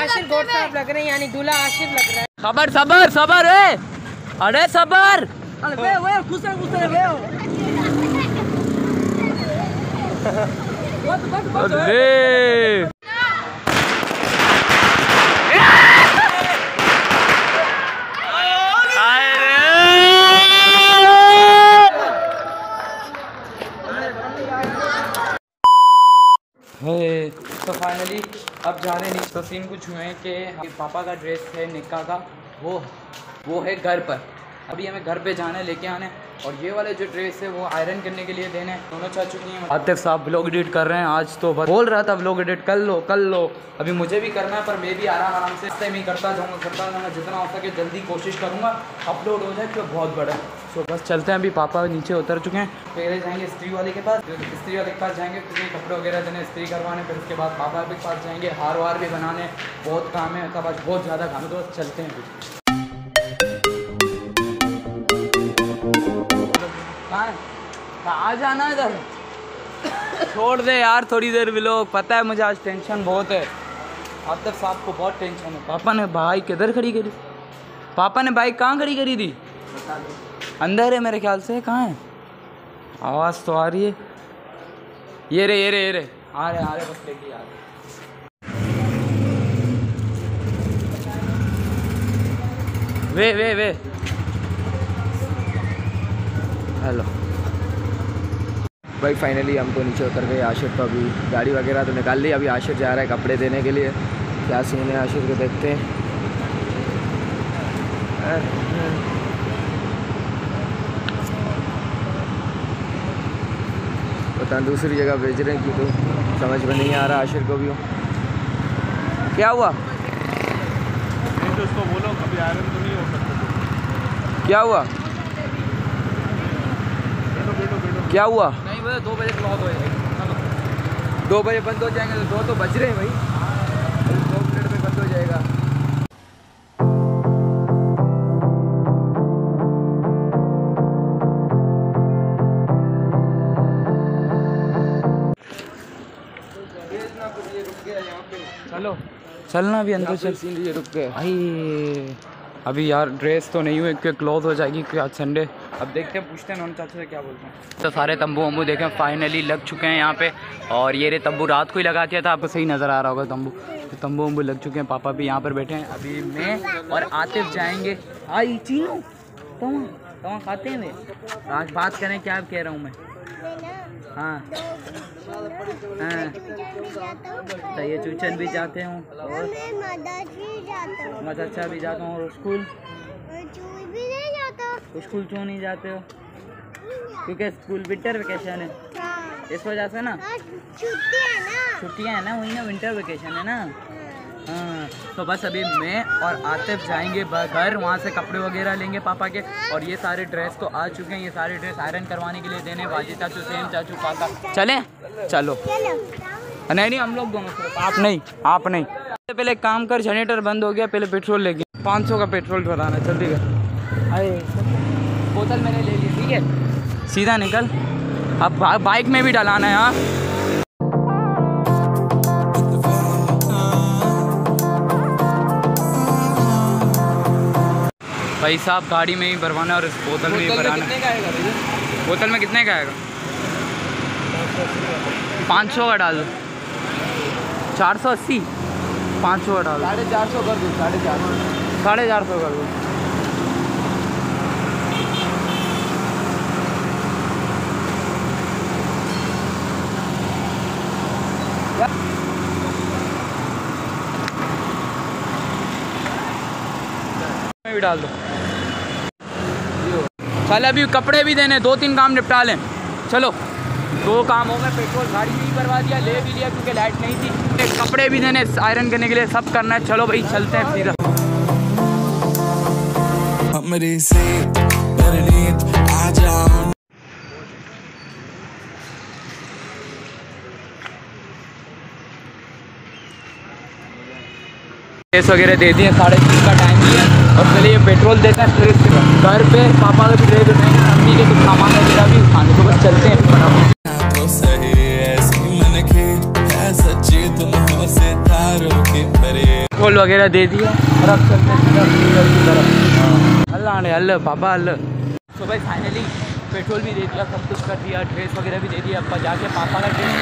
आशिर गौर साहब लग रहे हैं यानी दूल्हा आशिर लग रहा है। सबर सबर सबर ए। अरे सबर। वे वे। अरे है तो फाइनली अब जा रहे नहीं तो सीन कुछ हुए कि पापा का ड्रेस है, निक्का का, वो वो है घर पर। अभी हमें घर पे जाना है, लेके आने और ये वाले जो ड्रेस है, वो आयरन करने के लिए देने दोनों चाह चुकी हैं। आतिफ साहब ब्लॉग एडिट कर रहे हैं। आज तो बस बोल रहा था ब्लॉग एडिट कर लो कर लो। अभी मुझे भी करना है, पर मैं भी आराम आराम से। टाइम ही करता जाऊँगा करता जाऊँगा। जितना हो सके जल्दी कोशिश करूँगा। अपलोड हो जाए तो बहुत बड़ा सो बस चलते हैं अभी। पापा नीचे उतर चुके हैं। पहले जाएँगे स्त्री वाले के पास। स्त्री वाले के पास जाएँगे। फिर कपड़े वगैरह देने, स्त्री करवाने। फिर उसके बाद पापा के पास जाएँगे। हार वार भी बनाने। बहुत काम है। आज बहुत ज़्यादा काम है। तो बस चलते हैं कहाँ जाना इधर। छोड़ दे यार, थोड़ी देर भी लोग पता है मुझे आज टेंशन बहुत है। तक साहब को बहुत टेंशन है। पापा ने बाइक किधर खड़ी करी? पापा ने बाइक कहाँ खड़ी करी थी? अंदर है मेरे ख्याल से, कहाँ है? आवाज़ तो आ रही है। ये रे ये रे ये रे। आ रहे आ रहे, बस लेके आ रहे। वे वे वे। हेलो। भाई फाइनली हम तो नीचे उतर गए आशिर तो अभी गाड़ी वगैरह तो निकाल ली। अभी आशिर जा रहा है कपड़े देने के लिए। क्या सीन है आशिर को? देखते हैं। पता दूसरी जगह भेज रहे हैं कि तो। समझ में नहीं आ रहा आशिर को भी। क्या हुआ? तो उसको बोलो कभी आयरन तो नहीं हो सकता क्या हुआ? बैठो बैठो बैठो क्या हुआ? नहीं बोले दो बजे क्लॉक हो जाएगी दो बजे बंद हो जाएँगे तो दो तो बज रहे हैं भाई। दो मिनट में बंद हो जाएगा। चलो। चलना भी अंदर चल सीन रुक गए। भाई। अभी यार ड्रेस तो नहीं हुई क्योंकि क्लोज हो जाएगी क्योंकि आज संडे अब देखते हैं, पूछते हैं नॉन चाचा से क्या बोलते हैं। तो सारे तंबू वम्बू देखें फाइनली लग चुके हैं यहाँ पे। और ये रे तंबू रात को ही लगा दिया था, आपको सही नज़र आ रहा होगा तंबू। तो तंबू वम्बू लग चुके हैं, पापा भी यहाँ पर बैठे हैं। अभी मैं और आतिफ जाएँगे। आई, चीनू तुम खाते हैं आज बात करें, क्या कह रहा हूँ मैं? हाँ। हाँ। तो ये चूचन भी जाते हूँ और मदरसा भी जाता हूँ और स्कूल? स्कूल क्यों नहीं जाते हो? क्योंकि स्कूल विंटर वेकेशन है। इस वजह से ना? छुट्टियाँ हैं ना वही ना विंटर वेकेशन है ना? हाँ तो बस अभी मैं और आतिफ जाएँगे घर वहाँ से कपड़े वगैरह लेंगे पापा के। और ये सारे ड्रेस तो आ चुके हैं ये सारे ड्रेस आयरन करवाने के लिए देने। बाजी चाचू सेम चाचू पापा चले? चलो। नहीं नहीं हम लोग दोनों आप नहीं आप नहीं। पहले काम कर जनरेटर बंद हो गया पहले पेट्रोल लेके। 500 का पेट्रोल भराना जल्दी कर। अरे बोतल मैंने ले ली ठीक है? सीधा निकल। अब बाइक में भी डलाना है हाँ। भाई साहब गाड़ी में ही भरवाना और इस बोतल में ही भराना। बोतल में कितने का आएगा? पाँच सौ का डाल दो। चार सौ अस्सी? पाँच सौ का डाल साढ़े चार सौ कर दो साढ़े चार सौ। साढ़े चार सौ कर दो। भी डाल दो। चल अभी कपड़े भी देने दो तीन काम निपटा लें। चलो दो काम हो गए पेट्रोल गाड़ी में ही करवा दिया ले भी लिया क्योंकि लाइट नहीं थी। कपड़े भी देने आयरन करने के लिए सब करना है। चलो भाई चलते हैं केस वगैरह दे दिए साढ़े तीन का टाइम दिया। और पहले ये पेट्रोल देता है फिर इसके घर पे पापा का भी ले तो नहीं मम्मी के कुछ सामान है मेरा भी खाने को बस चलते हैं। फटाफट पेट्रोल वगैरह दे दिया और अब चलते अल्लाह अल्लाह पापा अल्लाह तो भाई फाइनली पेट्रोल भी दे दिया सब कुछ कर दिया ड्रेस वगैरह भी दे दिया अब जाके पापा का ड्रेस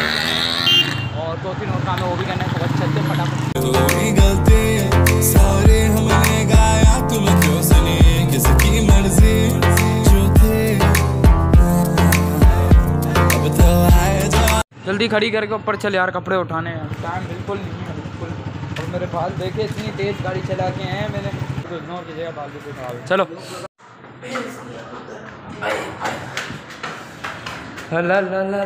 और दो तीन और काम है वो भी करना तो है तो चलते फटाफट। तो जल्दी खड़ी करके ऊपर चल यार, कपड़े उठाने हैं। टाइम बिल्कुल नहीं है, बिल्कुल। और मेरे बाल देखे, इतनी तेज़ गाड़ी चला के हैं मैंने। इग्नोर कीजिएगा बाल चलो। ला ला ला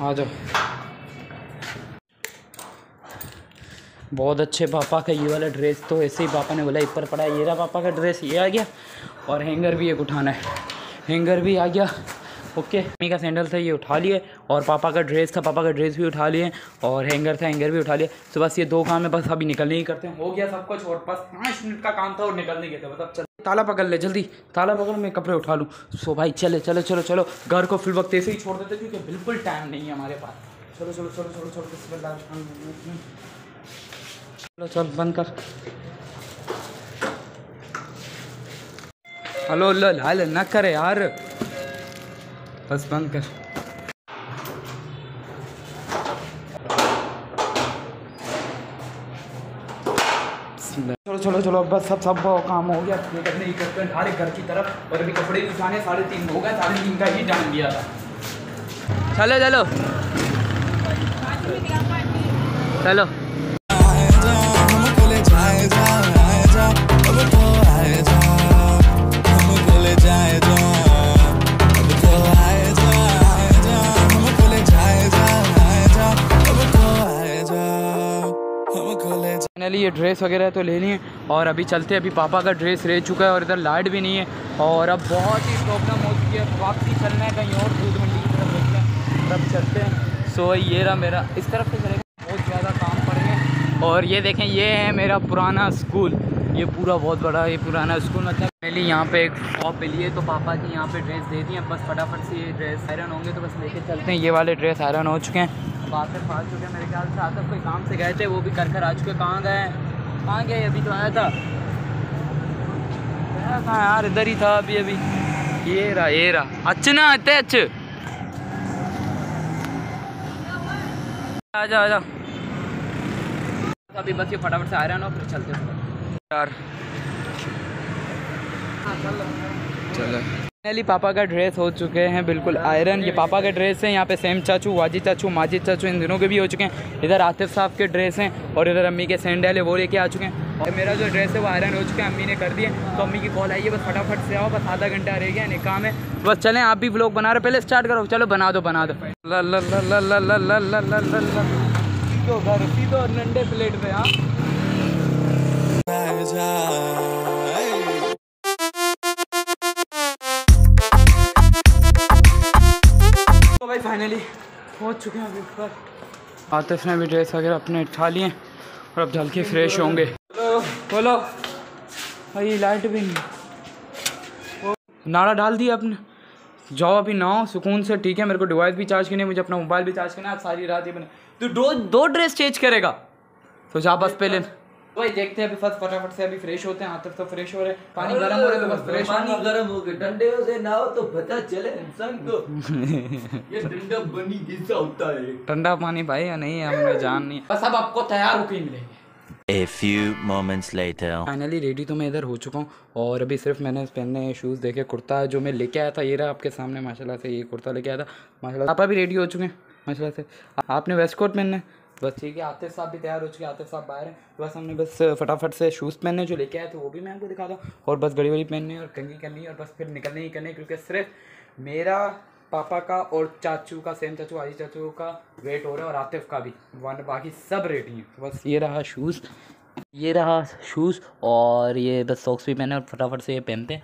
आ जाओ। बहुत अच्छे पापा का ये वाला ड्रेस तो ऐसे ही पापा ने बोला ऊपर पड़ा है, ये रहा पापा का ड्रेस ये आ गया और हैंगर भी एक उठाना है। हैंगर भी आ गया। ओके। मम्मी का सैंडल था, ये उठा लिए और पापा का ड्रेस था, पापा का ड्रेस भी उठा लिए और हैंगर था हैंगर भी उठा लिए। तो बस ये दो काम है, बस अभी निकलने ही करते हैं। हो गया सब कुछ और बस पाँच मिनट का काम था और निकलने के थे। अब चल। ताला पकड़ ले, जल्दी। ताला पकड़, मैं कपड़े उठा लूँ। सो भाई, चले, चलो चलो चलो। घर को फिर वक्त ऐसे ही छोड़ देते क्योंकि बिल्कुल टाइम नहीं है हमारे पास। चलो चलो चलो चलो चलो चलो, चल, बंद कर। हेलो लाल, न करे यार। बस बंद कर। चलो चलो चलो बस सब सब काम हो गया। ये करने ही करते हैं डायरेक्ट घर की तरफ़। और अभी कपड़े भी उठाने साढ़े तीन हो गए साढ़े तीन का ही टाइम दिया था। चलो चलो। चलो। फाइनली ये ड्रेस वगैरह तो ले लिए और अभी चलते हैं। अभी पापा का ड्रेस रह चुका है और इधर लाइट भी नहीं है। और अब बहुत ही प्रॉब्लम हो चुकी है। वापसी चलना है कहीं और दूध मंडी की तरफ़ देखते हैं। अब चलते हैं। सो ये रहा मेरा इस तरफ़ से चलेगा। बहुत ज़्यादा काम पड़ हैं। और ये देखें, ये है मेरा पुराना स्कूल ये पूरा बहुत बड़ा ये पुराना स्कूल मतलब पहले यहाँ पे एक शॉप पे लिए तो पापा जी यहाँ पे ड्रेस दे दिए। बस फटाफट से ये ड्रेस आयरन होंगे तो बस लेके चलते हैं। ये वाले ड्रेस आयरन हो चुके हैं। आसिफ आ चुके हैं मेरे ख्याल से आसिफ कोई काम से गए थे वो भी कर कर आ चुके कहाँ गए? कहाँ गए? अभी तो आया था। कहाँ यार इधर ही था अभी अभी। ये रहा ये रहा। अच्छे ना आते अच्छे। आजा आजा अभी बस ये फटाफट से आयरन ना फिर चलते हैं। यार। चलो। फाइनली पापा का ड्रेस हो चुके हैं बिल्कुल आयरन ये पापा का ड्रेस है यहाँ पे सेम चाचू वाजी चाचू माजिद चाचू इन दिनों के भी हो चुके हैं इधर आतिफ साहब के ड्रेस हैं और इधर अम्मी के सैंडल है वो लेके आ चुके हैं और मेरा जो ड्रेस है वो आयरन हो चुके हैं अम्मी ने कर दिए तो अम्मी की कॉल आई है बस फटाफट से आओ बस आधा घंटा रह गया निकाह में बस चले आप भी ब्लॉग बना रहे पहले स्टार्ट करो चलो बना दो बना दो घर नंडे प्लेट पे आप फाइनली पहुँच चुके हैं अभी ऊपर आतिफ ने भी ड्रेस वगैरह अपने उठा लिए और अब जल के फ्रेश होंगे। बोलो। भाई लाइट भी नहीं। नाड़ा डाल दिया आपने जाओ अभी ना सुकून से ठीक है? मेरे को डिवाइस भी चार्ज करनी है मुझे अपना मोबाइल भी चार्ज करना है आज सारी रात ही बने। तू दो दो ड्रेस चेंज करेगा। तो जा बस पहले। वही देखते हैं अभी फ़र्स्ट फटाफट से अभी फ्रेश होते हैं आतिफ तो फ्रेश हो रहे हैं। पानी गर्म हो रहा है तो बस फ्रेश पानी गर्म हो गया डंडे से नहाओ तो पता चले इंसान को। ये डंडा बनी जैसा होता है। ठंडा पानी भाई या नहीं हमें जान नहीं बस अब आपको तैयार होकर मिलेंगे। A few moments later. Finally ready तो मैं इधर हो चुका हूँ और अभी सिर्फ़ मैंने पहनने शूज़ देखे कुर्ता जो मैं लेके आया था ये रहा आपके सामने माशाल्लाह से ये कुर्ता लेके आया था। माशाल्लाह आप भी रेडी हो चुके हैं माशाल्लाह से। आपने वेस्ट कोट पहनना है? बस ठीक है, आतिफ साहब भी तैयार हो चुके हैं, आतिफ साहब बाहर हैं। बस हमने बस फटाफट से शूज़ पहनने जो लेके आए थे, वो भी मैं आपको दिखा दूँ और बस घड़ी वड़ी पहननी और कंगी करनी और बस फिर निकलने ही करने क्योंकि सिर्फ़ मेरा पापा का और चाचू का, सेम चाचू आजी चाचू का वेट हो रहा है और आतिफ का भी। वन, बाकी सब रेडी हैं तो बस ये रहा शूज़ ये रहा शूज़ और ये बस सॉक्स भी पहने और फटाफट से ये पहनते हैं।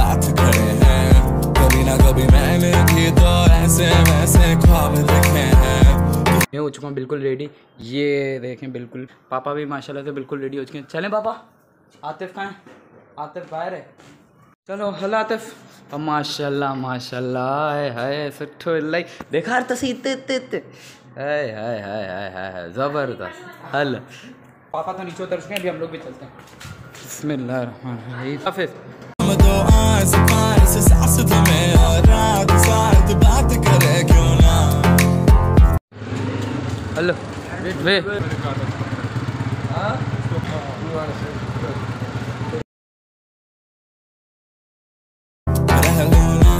साथ खड़े हैं। कभी ना कभी मैंने भी तो ऐसे वैसे ख्वाब देखे हैं। मैं हो चुका हूँ बिल्कुल रेडी ये देखें बिल्कुल। पापा भी माशाल्लाह से बिल्कुल रेडी हो चुके हैं। चलें पापा। आतिफ कहाँ है? आतिफ बाहर है। चलो हल आतिफ। अब माशाल्लाह माशाल्लाह। हाय हाय सुठो लाइक देखा हर तसी इतने इतने इतने हाय हाय हाय हाय हाय हाय ज़बरदस्त। हल। पापा तो नीचे उतर चुके हैं अभी हम लोग भी चलते हैं। बिस्मिल्लाह हाफिज़ हम तो आस पास सांस में और रात साथ बात करे क्यों ना? हेलो वे। रह लो ना।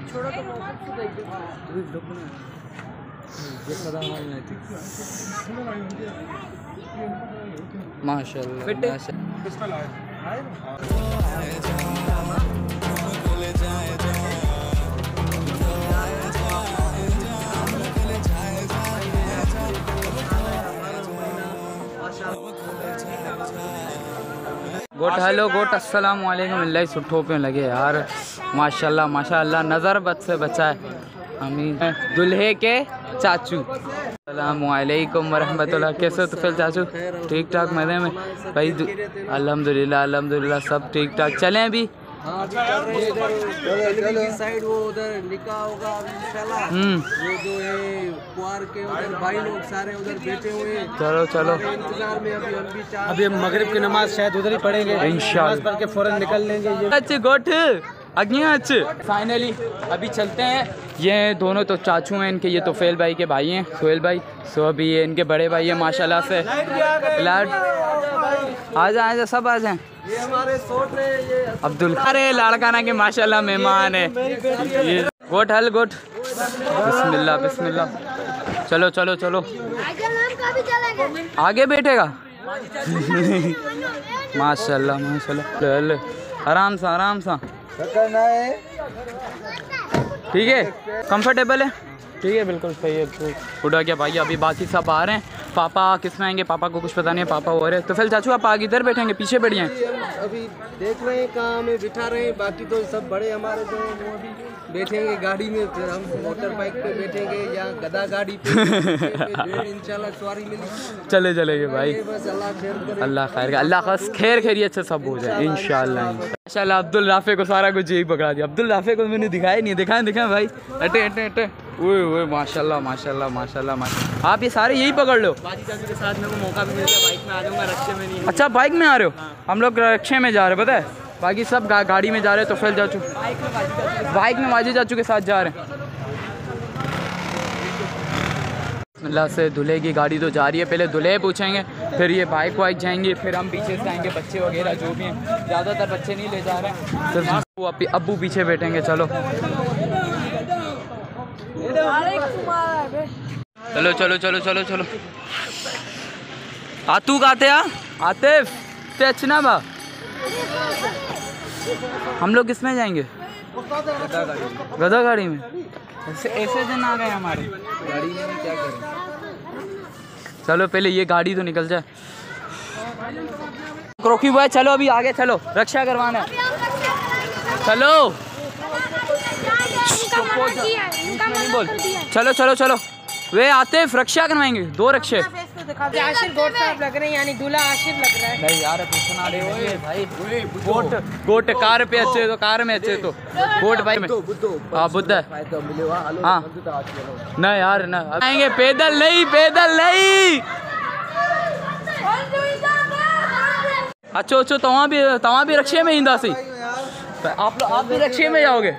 अब तो आए जा आए जा हमको ले जाए जा आए जा माशाल्लाह माशाल्लाह घड़ी आप माशाल्लाह माशाल्लाह हमको ले जाए जा अब तो आए। आए? जाए जा आए जा गोट हेलो गोट अस्सलाम वालेकुम इल्लाही सुठो पे लगे यार। माशाल्लाह माशाल्लाह नज़र बद से बचाए अमीन। दुल्हे के चाचू। अस्सलाम वालेकुम वरहमतुल्लाह। कैसे तो फिर चाचू? ठीक ठाक मज़े में? भाई अलहमदिल्ला अल्हम्दुलिल्लाह अल्हम्दुलिल्लाह सब ठीक ठाक। चलें अभी? साइड वो उधर निकाह होगा इंशाल्लाह हम्म। वो जो है कुआर के उधर भाई लोग सारे उधर बैठे हुए चलो चलो। इंतज़ार में अभी हम भी अभी हम मगरिब की नमाज़ शायद उधर ही पढ़ेंगे। इंशाल्लाह पढ़ के फ़ौरन निकल लेंगे। ये अच्छे गोट अग्नि अच्छे। फाइनली अभी चलते हैं। ये दोनों तो चाचू हैं इनके ये तोफेल भाई के भाई हैं सोहेल भाई। सो अभी ये इनके बड़े भाई हैं माशाल्लाह से। लाड। आ जाए आ सब आ जाए अब्दुल अरे लाड़काना के माशाल्लाह मेहमान है। ये गोट हल गोट। बिस्मिल्लाह बिस्मिल्लाह। चलो चलो चलो। आगे बैठेगा। माशाल्लाह माशाल्लाह। ले, ले। आराम सा। ठीक है? कंफर्टेबल है? ठीक है बिल्कुल सही है तो उड़ा गया भाई अभी बाकी सब आ रहे हैं। पापा किसमें आएँगे? पापा को कुछ पता नहीं है पापा हो रहे हैं। तो फिर चाचू आप आगे इधर बैठेंगे पीछे बैठ जाएँ अभी देख रहे हैं कहाँ हमें बिठा रहे हैं बाकी तो सब बड़े हमारे जो हैं वो अभी बैठेंगे गाड़ी में फिर हम मोटर बाइक पे बैठेंगे या गदा गाड़ी पे फिर इंशाल्लाह सवारी मिली चले चलेंगे भाई। बस अल्लाह खैर अल्लाह खैर अल्लाह का खैर खैरियत से सब हो जाए इंशाल्लाह। माशाल्लाह अब्दुल राफे को सारा कुछ यही पकड़ा दिया। अब्दुल राफे को मैंने दिखाया नहीं दिखाया दिखाया भाई। अटे अटे अटे ओए ओए माशाल्लाह माशाल्लाह माशाल्लाह माशाल्लाह। आप ये सारे यही पकड़ लो। के साथ मेरे को मौका भी मिलता गया बाइक में आ जाऊँगा रक्षे में नहीं। अच्छा बाइक में आ रहे हो? हम लोग रक्षे में जा रहे हैं पता है? बाकी सब गा, गाड़ी में जा रहे हैं तो फिर चुके बाइक में माजी चाचू के साथ जा रहे हैं। अल्लाह से दूल्हे की गाड़ी तो जा रही है। पहले दूल्हे पूछेंगे फिर ये बाइक वाइक जाएँगे फिर हम पीछे से आएँगे बच्चे वगैरह जो भी हैं। ज़्यादातर बच्चे नहीं ले जा रहे हैं। सिर्फ़ अभी अब्बू पीछे बैठेंगे चलो। चलो चलो चलो चलो चलो। आतू गाते आ आतिफ ते अच्छना बा? हम लोग किसमें जाएँगे? गदा गाड़ी में। ऐसे ऐसे दिन आ गए हमारे। गाड़ी में क्या करें? चलो पहले ये गाड़ी तो निकल जाए। क्रोकी बॉय चलो अभी आगे चलो। रक्षा करवाना है। चलो। नहीं बोल। चलो चलो चलो। वे आतिफ रक्षा करवाएँगे। दो रक्षे आशिर गोट साहब लग रहे हैं यानी दूल्हा आशिर लग रहा है। नहीं यार पूछना रे ओए भाई गोट गोट कार पे अच्छे तो कार में अच्छे तो। गोट भाई में। हाँ बुद्ध। है। हाँ ना यार ना। आएँगे पैदल नहीं पैदल नहीं। अच्छो अच्छो तवा भी तवा भी रक्षे में इंदासी आप लोग आप भी रक्षे में जाओगे।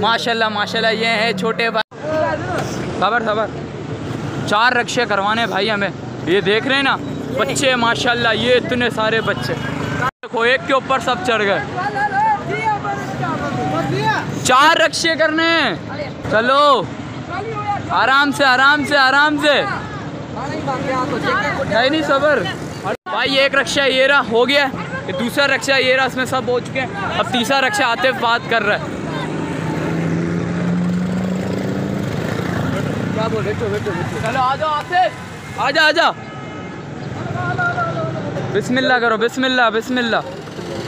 माशाल्लाह माशाल्लाह ये है छोटे भाई। खबर खबर। चार रक्षे करवाने भाई हमें। ये देख रहे हैं ना? बच्चे, माशाल्लाह, ये इतने सारे बच्चे। देखो, एक के ऊपर सब चढ़ गए। चार रक्षे करने हैं। चलो। आराम से आराम से आराम से। नहीं नहीं सबर? भाई, एक रक्षा ये रहा हो गया। दूसरा रक्षा ये रहा इसमें सब हो चुके हैं। अब तीसरा रक्षा आते बात कर रहा है। क्या बोल बैठो बैठो बैठो। चलो आ जाओ आसिफ आ जा आ जा। बिस्मिल्लाह करो बिस्मिल्लाह बिस्मिल्लाह।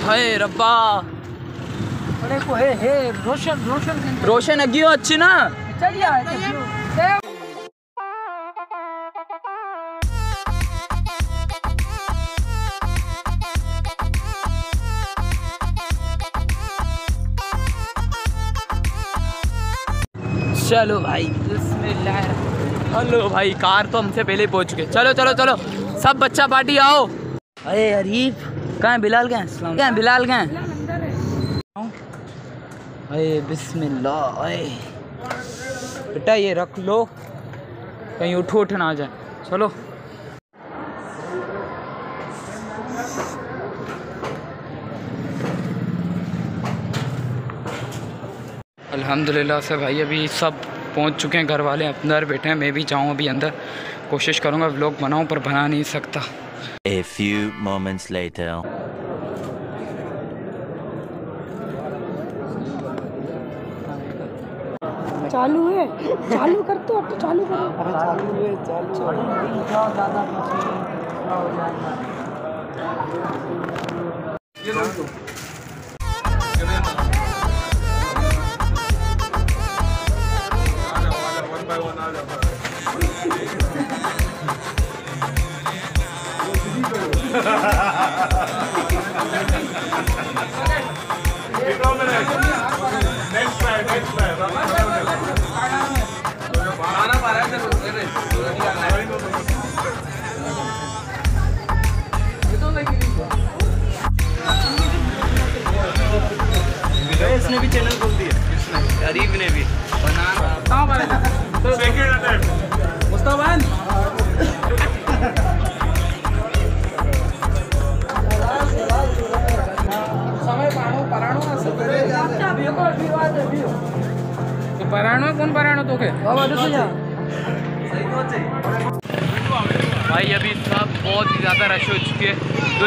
हाय रब्बा। अरे को हे हे रोशन रोशन रोशन अगियो अच्छी ना? चलिए चलो भाई। हेलो भाई कार तो हमसे पहले ही पहुँच चुके चलो चलो चलो। सब बच्चा पार्टी आओ। अरे अरीफ कहाँ है? बिलाल कहाँ कहाँ है? बिलाल कहाँ अरे बिस्मिल्लाह अरे। बेटा ये रख लो। कहीं उठो उठ ना आ जाए। चलो। अल्हम्दुलिल्लाह से भाई अभी सब पहुँच चुके हैं घर वाले अंदर बैठे हैं मैं भी जाऊँ अभी अंदर। कोशिश करूँगा व्लॉग बनाऊँ पर बना नहीं सकता। A few moments later. चालू है। चालू कर तो अब तो चालू करो। चालू है चालू नेक्स्ट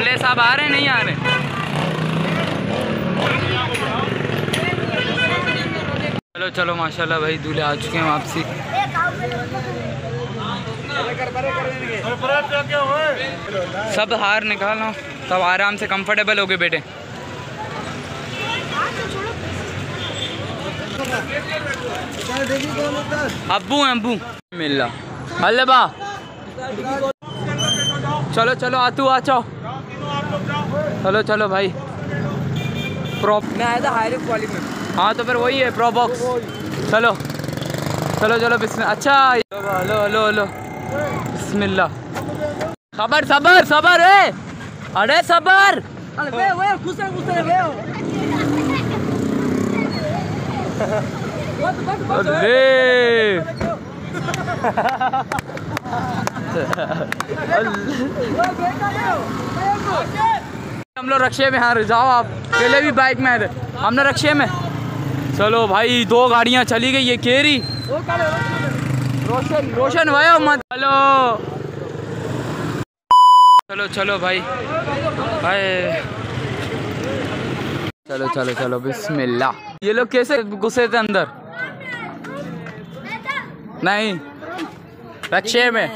दूल्हे साहब आ रहे हैं, नहीं आ रहे? चलो चलो, माशाल्लाह भाई, दूल्हे आ चुके हैं वापसी। सब हार निकालो, तब आराम से कंफर्टेबल हो गए बेटे। अबू हैं, अब्बू। मिल अल्ले बा। चलो चलो, आतू, आ जाओ। चलो चलो भाई प्रो मैं आया था हायरिंग वाली में हाँ तो फिर वही है प्रो बॉक्स चलो चलो चलो बिस्मिल्लाह अच्छा हेलो हेलो हेलो बिस्मिल्लाह सबर सबर सबर है अरे सबर अरे हम लोग रक्षे में हाँ जाओ आप। पहले भी बाइक में आए थे। हम लोग रक्षे में। चलो भाई दो गाड़ियाँ चली गई ये केरी। रोशन रोशन भयो मत हेलो चलो चलो भाई। भाई। चलो चलो चलो बिस्मिल्लाह। ये लोग कैसे घुसे थे अंदर? नहीं। रक्षे में।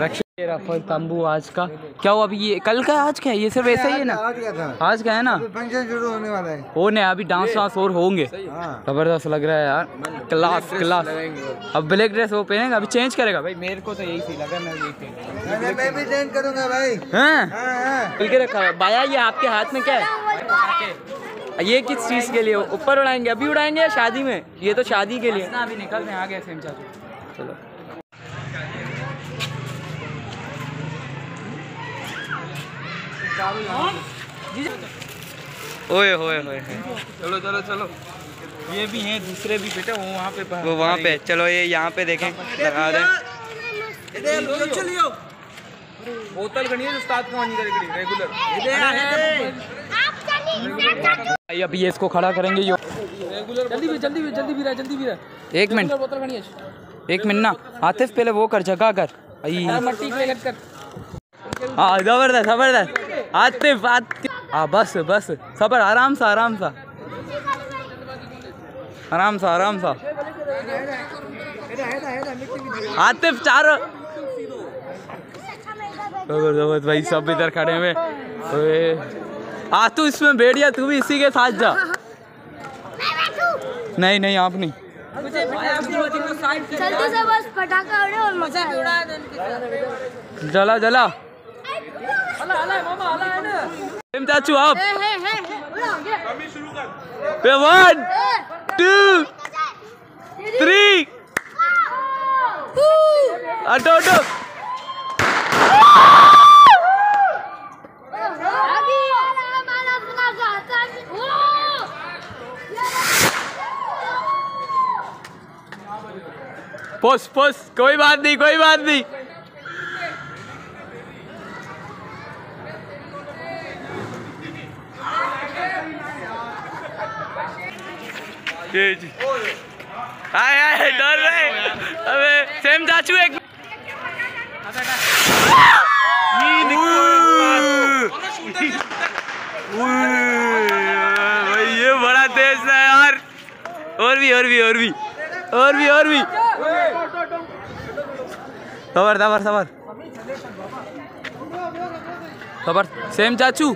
रक्षे रफल तंबू आज का। क्या हुआ अभी ये कल का आज का है? ये सिर्फ़ ऐसा ही है ना? आज क्या था। आज का है ना? फ़ंक्शन शुरू होने वाला है। होने अभी डांस वांस और होंगे। ज़बरदस्त लग रहा है यार। क्लास क्लास अब ब्लैक ड्रेस वो पहनेगा अभी चेंज करेगा भाई। मेरे को तो यही सही लगा मैं यही मैं मैं भी चेंज करूँगा भाई। हैं? हाँ हाँ। के रखा है। बाया ये आपके हाथ में क्या है? ये किस चीज़ के लिए? ऊपर उड़ाएँगे अभी उड़ाएँगे या शादी में? ये तो शादी के लिए। अभी निकलते हैं आ गए चलो। ओए होए होए चलो चलो चलो। ये भी हैं दूसरे भी बेटा वो वहाँ पे वो वहाँ पे चलो ये यहाँ पे देखें लगा दें। बोतल खड़ी है उस्ताद को आनी करेगी रेगुलर भाई अभी ये इसको खड़ा करेंगे यो जल्दी भी जल्दी भी जल्दी भी रहा जल्दी भी रहा। एक मिनट। बोतल खड़ी है। एक मिनट ना आतिफ पहले वो कर जगह कर। आई। मट्टी के लग कर हाँ ज़बरदस्त ज़बरदस्त। आतिफ आतिफ हाँ बस बस। सबर आराम सा आराम सा। आराम सा आराम सा। आतिफ चारों ज़बरदस्त भाई सब इधर खड़े हुए। ओए। आ तू इसमें बैठ जा तू भी इसी के साथ जा। नहीं नहीं आप नहीं। से बस पटाखा और मज़ा आए जला जला। चाचू आप वन टू थ्री अटो अटो अभी हमारा अपना गाता पोस पोस कोई बात नहीं कोई बात नहीं जी आए आए डर रहे अबे सेम चाचू एक ये बड़ा तेज यार और भी और भी और भी और भी और भी सबर सबर सबर सबर सेम चाचू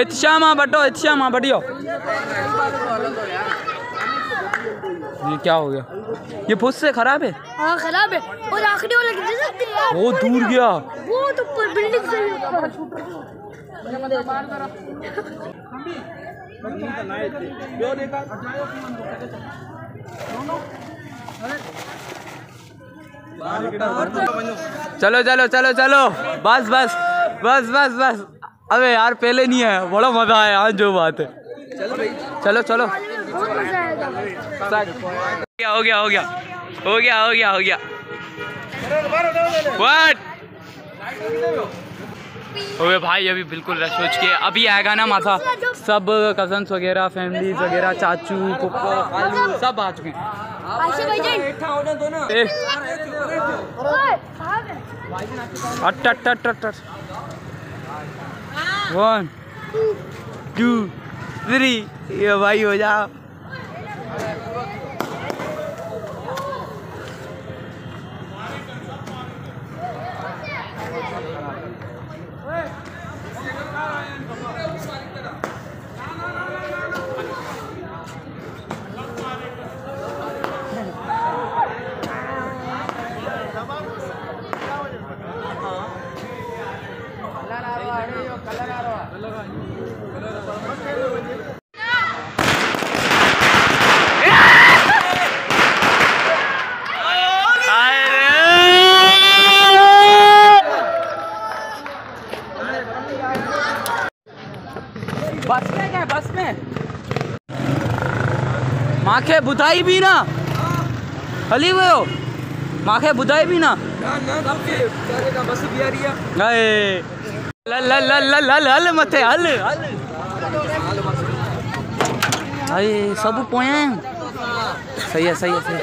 इत्शामा बटो इत्शामा बढ़ियो। ये क्या हो गया? ये फुस से खराब है? हाँ खराब है। और आखिरी वाला कितने सकते हैं वो दूर गया। वो तो ऊपर बिल्डिंग से ही ऊपर। चलो चलो चलो चलो। बस बस बस बस बस। अबे यार, पहले नहीं है बड़ा मज़ा आया आज जो बात है। चलो चलो। हो गया हो गया हो गया हो गया हो गया। व्हाट ओए भाई अभी बिल्कुल रश हो चुके हैं। अभी आएगा ना माथा सब कजन्स वगैरह फैमिलीज़ वगैरह चाचू पुप्पो सब आ चुके हैं। वन टू थ्री ये भाई हो जाओ बस में क्या बस में माखे बुधाई भी ना। हली हुए हो? माखे बुधाई भी ना। हल मथे हल हल। अरे सब पोया सही है सही है सही है।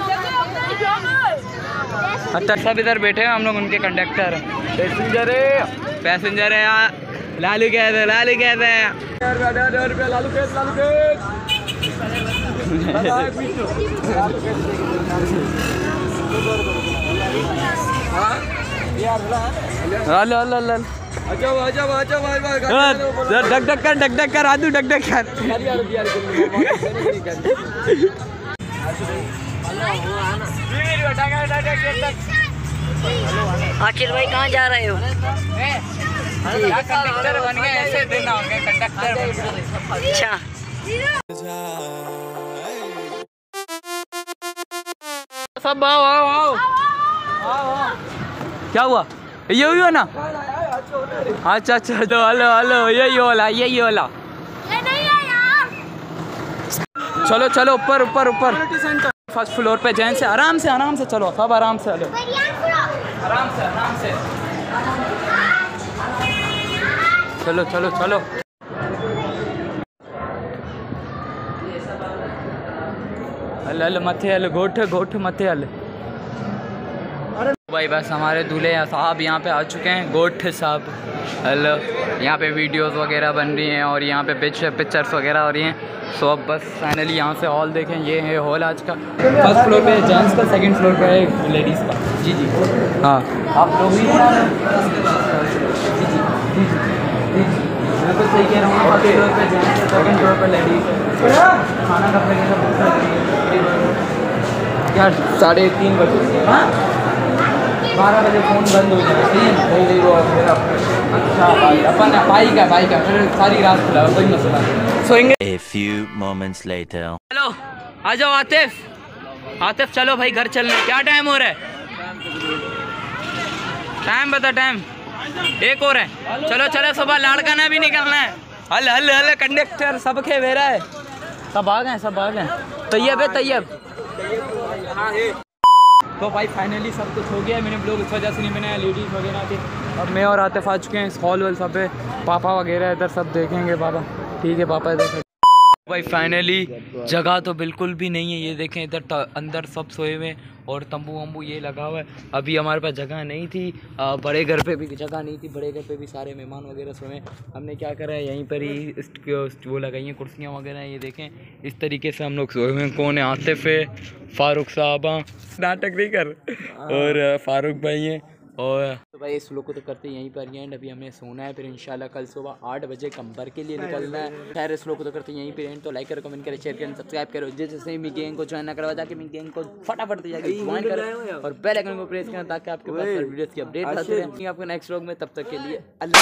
अच्छा सब इधर बैठे हैं हम लोग उनके कंडक्टर हैं पैसेंजर है। पैसेंजर है यार। लालू कहते हैं लालू कहते हैं लालू केस लालू डक डक कर डक डक कर आदू डक डक कर। आखिर भाई कहाँ जा रहे हो? कंडक्टर बन गए ऐसे दिन होंगे कंडक्टर अच्छा। सब आओ आओ आओ। क्या हुआ? ये हुई हो ना? अच्छा अच्छा तो हेलो हेलो यही वाला यही वाला। है चलो चलो ऊपर ऊपर ऊपर। फ़र्स्ट फ्लोर पे जैन से आराम से आराम से चलो सब आराम से चलो आराम से आराम से। चलो चलो चलो। हल हल मथे हल गोठ गोठ मथे हल। भाई बस हमारे दूल्हे साहब यहाँ पे आ चुके हैं गोठ साहब। हेलो यहाँ पे वीडियोस वगैरह बन रही हैं और यहाँ पे पिक्चर पिक्चर्स वगैरह हो रही हैं। सो अब बस फाइनली यहाँ से हॉल देखें ये है हॉल आज का। फ़र्स्ट फ्लोर पे जेंट्स का सेकंड फ्लोर पे है लेडीज़ का। जी जी। हाँ। आप लोग भी मैं सही कह रहा हूँ फ़र्स्ट फ्लोर पे जेंट्स सेकंड फ्लोर पे लेडीज़ खाना लगेगा क्या साढ़े तीन बजे। हाँ? बारह बजे फ़ोन बंद हो जाएगा ठीक है नहीं नहीं वो फिर अच्छा भाई अपन भाई का भाई का। फिर सारी रात खुला कोई मसला सोएँगे। A few moments later. चलो आ जाओ आतिफ। आतिफ चलो भाई घर चलने। क्या टाइम हो रहा है? टाइम बता टाइम एक और है। चलो चलो, सुबह लाड़काना भी निकलना है। हल हल हल कंडक्टर सब खे वेरा है। सब आ गए, सब आ गए। तैयब है, तैयब। तो भाई फाइनली सब कुछ हो गया मैंने ब्लॉग इस वजह से नहीं बनाया लेडीज़ वगैरह थे अब मैं और आतिफ आ चुके हैं हॉल वॉल सब पे। पापा वगैरह इधर सब देखेंगे, पापा। ठीक है, पापा इधर। भाई फाइनली जगह तो बिल्कुल भी नहीं है। ये देखें इधर अंदर सब सोए हुए हैं और तंबू वम्बू ये लगा हुआ है। अभी हमारे पास जगह नहीं थी। आ, बड़े घर पे भी जगह नहीं थी। बड़े घर पे भी सारे मेहमान वगैरह सोए हैं। हमने क्या करा है? यहीं पर ही वो लगाई हैं कुर्सियाँ वगैरह। ये देखें इस तरीके से हम लोग सोए हुए हैं। कौन है? आतिफ है फारूक साहबा नाटक नहीं कर। और फारूक भाई हैं। और तो भाई इस व्लॉग को तो करते यहीं पर एंड अभी हमें सोना है फिर इंशाल्लाह कल सुबह आठ बजे कंबर के लिए निकलना है। खैर इस व्लॉग को तो करते यहीं पर एंड तो लाइक करो कमेंट करो शेयर करें सब्सक्राइब करो। जिस जैसे मी गैंग को ज्वाइन ना करवा जाके मी गैंग को फटाफट से जाके ज्वाइन करो। और बेल आइकन को प्रेस करना ताकि आपके पास वीडियोस की अपडेट आती रहे। आपको नेक्स्ट व्लॉग में तब तक के लिए अल्लाह